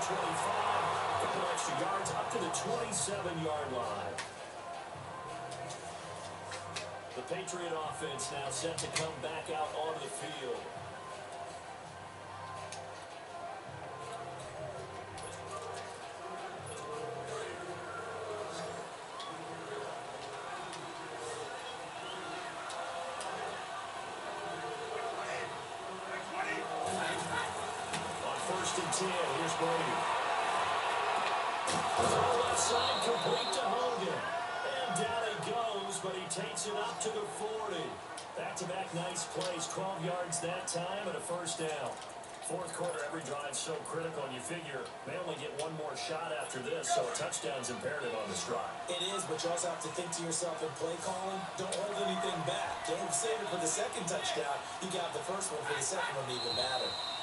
the 25. A couple extra yards up to the 27-yard line. The Patriot offense now set to come back out onto the field. 10, here's Brady. Throw left side, complete to Hogan. And down he goes, but he takes it up to the 40. Back-to-back nice plays, 12 yards that time and a first down. Fourth quarter, every drive so critical, and you figure they only get one more shot after this, so a touchdown's imperative on this drive. It is, but you also have to think to yourself in play calling, don't hold anything back. Don't save it for the second touchdown. You got the first one for the second one to even matter.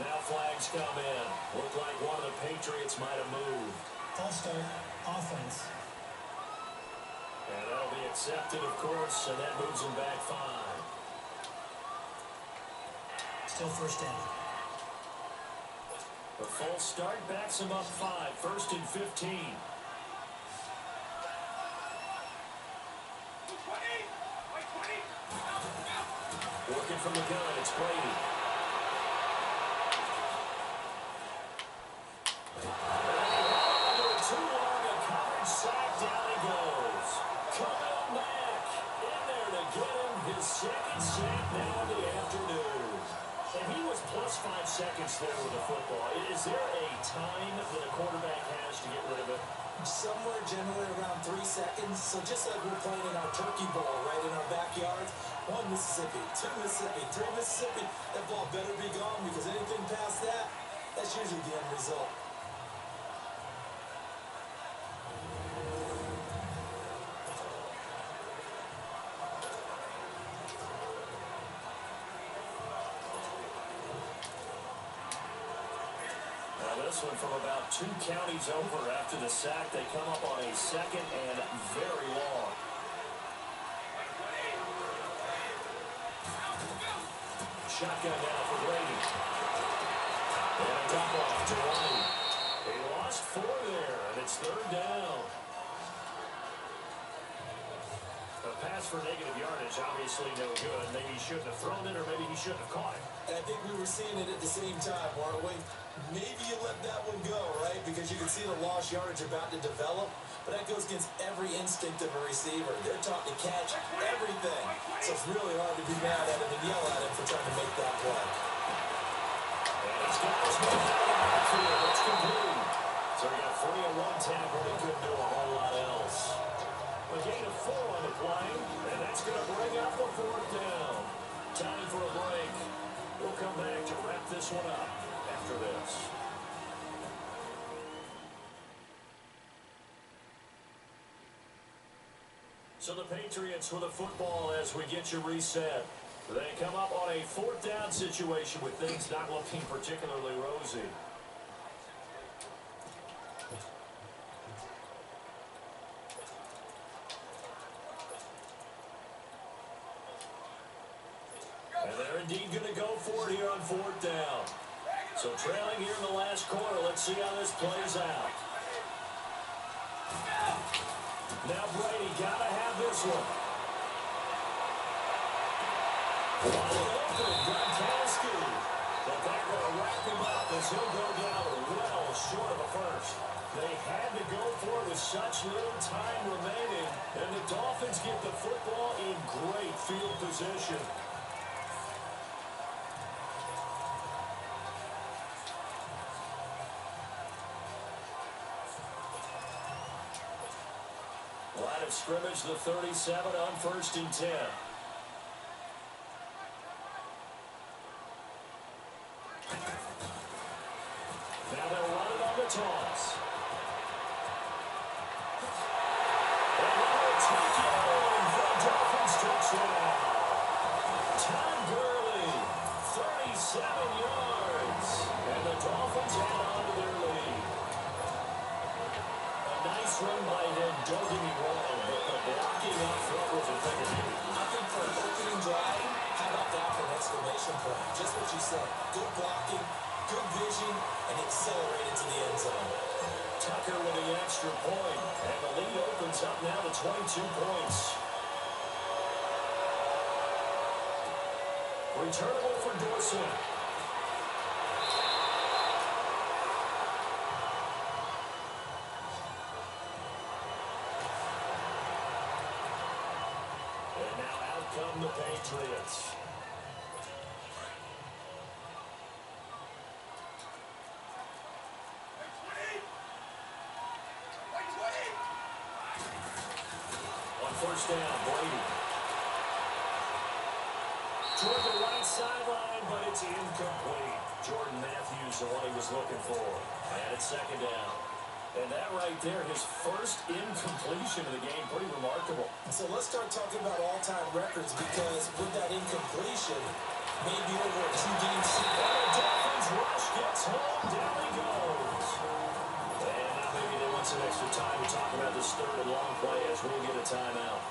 Now flags come in. Look like one of the Patriots might have moved. False start, offense. And that'll be accepted, of course, and that moves him back five. Still first down. The false start backs him up five. First and 15. Working from the gun, it's Brady. Five seconds there with the football. Is there a time that a quarterback has to get rid of it? Somewhere generally around three seconds. So just like we're playing in our turkey ball right in our backyards, one Mississippi, two Mississippi, three Mississippi, that ball better be gone because anything past that, that's usually the end result. Now this one from about two counties over after the sack. They come up on a second and very long. Shotgun now for Brady. And a drop off to Ronnie. They lost four there, and it's third down. For negative yardage, obviously no good. Maybe he shouldn't have thrown it, or maybe he shouldn't have caught it. And I think we were seeing it at the same time, weren't we? Maybe you let that one go, right? Because you can see the lost yardage about to develop. But that goes against every instinct of a receiver. They're taught to catch everything. So it's really hard to be mad at him and yell at him for trying to make that play. And he's got his man out of the. It's complete. So he got three and one tackle. He couldn't do a whole lot else. Gain of four on the play, and that's going to bring up the fourth down. Time for a break. We'll come back to wrap this one up after this. So the Patriots with a football as we get you reset. They come up on a fourth down situation with things not looking particularly rosy. Indeed going to go for it here on fourth down. So trailing here in the last quarter, let's see how this plays out. Now Brady got to have this one. But going to him up as he'll go down well short of a first. They had to go for it with such little time remaining, and the Dolphins get the football in great field position. Scrimmage, the 37 on first and 10. Now they'll run it on the toss. For Dolphins touchdown. Todd Gurley, 37 yards. And the Dolphins add on to their lead. A nice run by the blocking Just what you said. Good blocking, good vision, and accelerated to the end zone. Tucker with the extra point, and the lead opens up now to 22 points. Returnable for Dorsett. First down, Brady. Toward the right sideline, but it's incomplete. Jordan Matthews, the one he was looking for. And it's second down. And that right there, his first incompletion of the game, pretty remarkable. So let's start talking about all-time records because with that incompletion, maybe over a two-game season. The Dolphins rush gets home, down he goes. Some extra time to talk about this third and long play as we'll get a timeout.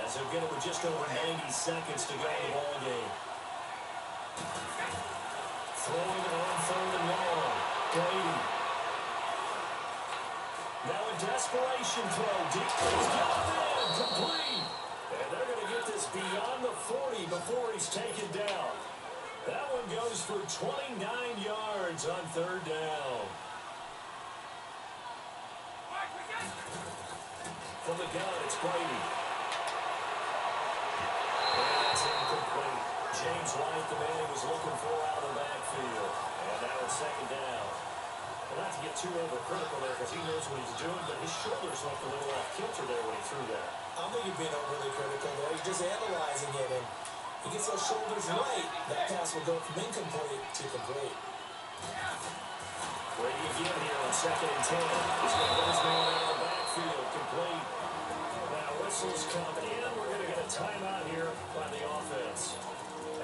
As they'll get it with just over 90 seconds to go in the ball game. Throwing it on third and long. Brady. Now a desperation throw. Deep. He's got it. Complete. And they're going to get this beyond the 40 before he's taken down. That one goes for 29 yards on third down. From the gun, it's Brady. That's incomplete. James White, the man he was looking for out of the backfield. And now it's second down. Well, not to get too overcritical there because he knows what he's doing, but his shoulders looked a little off kilter there when he threw that. I think you're being overly critical there. He's just analyzing it, and he gets those shoulders right. That pass will go from incomplete to complete. Brady again here on second and ten. He's going to put his man out of the backfield, whistles come in. We're going to get a timeout here by the offense.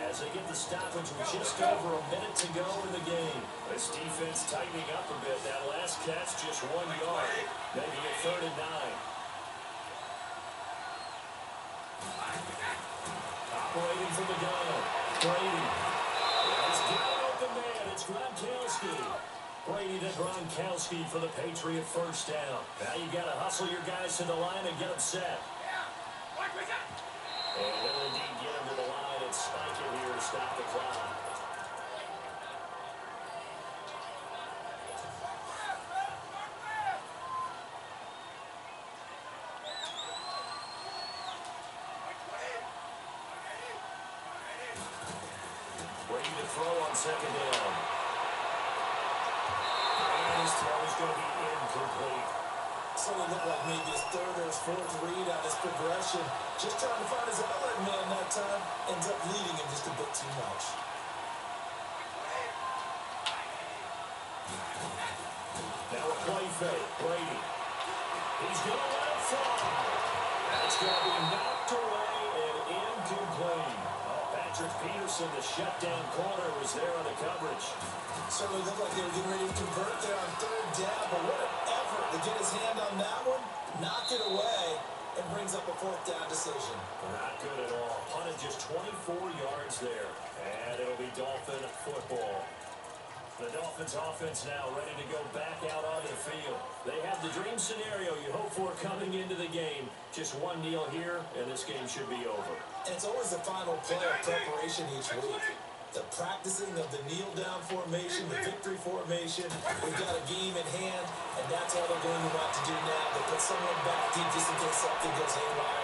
As they get the stoppage with just over a minute to go in the game. This defense tightening up a bit. That last catch just one yard. Maybe a third and nine. Operating from the gun. Brady. He's got an open man. It's Gronkowski. Brady to Gronkowski for the Patriot first down. Now you got to hustle your guys to the line and get them set. And they'll indeed get him the line and spike it here to stop the clock. Brady to throw on second down. And his throw is going to be incomplete. It looked like maybe his third or his fourth read on his progression. Just trying to find his outlet man that time. Ends up leading him just a bit too much. Now a play fake. Brady. He's going to let it fly. That's going to be knocked away and incomplete. Oh, Patrick Peterson, the shutdown corner, was there on the coverage. Certainly looked like they were getting it away, and brings up a fourth down decision. Not good at all. Punted just 24 yards there. And it'll be Dolphin football. The Dolphins offense now ready to go back out on the field. They have the dream scenario you hope for coming into the game. Just one kneel here, and this game should be over. And it's always the final play of preparation each week. The practicing of the kneel down formation, the victory formation. We've got a game in hand, and that's all they're going to want to do now. They put someone back deep just in case something goes haywire.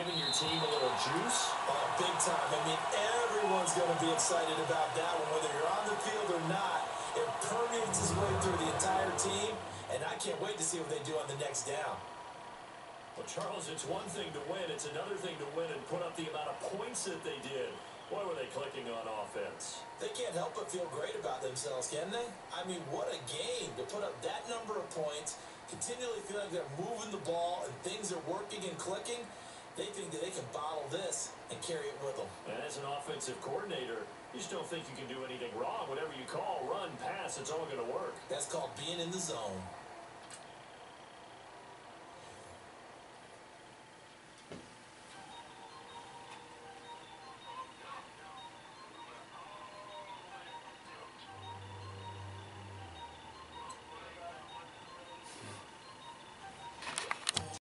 Giving your team a little juice. Oh, big time. I mean, everyone's going to be excited about that one, whether you're on the field or not. It permeates its way through the entire team, and I can't wait to see what they do on the next down. Well, Charles, it's one thing to win. It's another thing to win and put up the amount of points that they did. Why were they clicking on offense? They can't help but feel great about themselves, can they? I mean, what a game to put up that number of points. continually feel like they're moving the ball and things are working and clicking, they think that they can bottle this and carry it with them. And as an offensive coordinator, you just don't think you can do anything wrong. Whatever you call, run, pass, it's all going to work. That's called being in the zone.